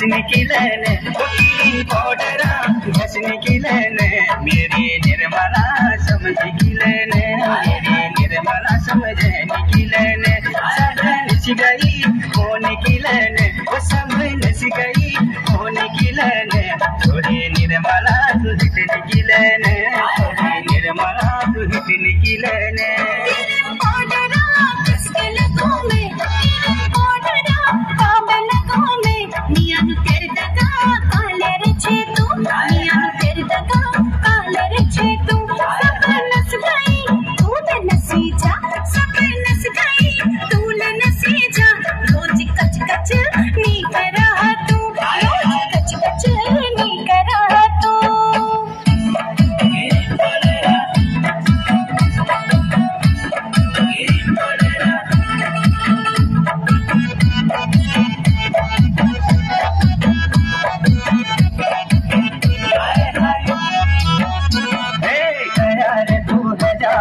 निकिलन हंसने घस निकिलन मेरी निर्मला समझ किलन मेरी निर्मला समझ निकिलन वो नच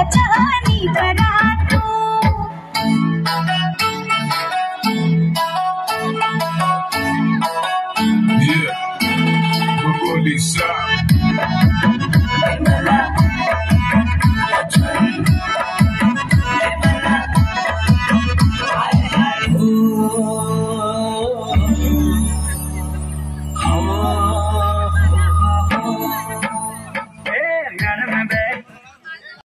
Yeah, बना तू Yeah, Police.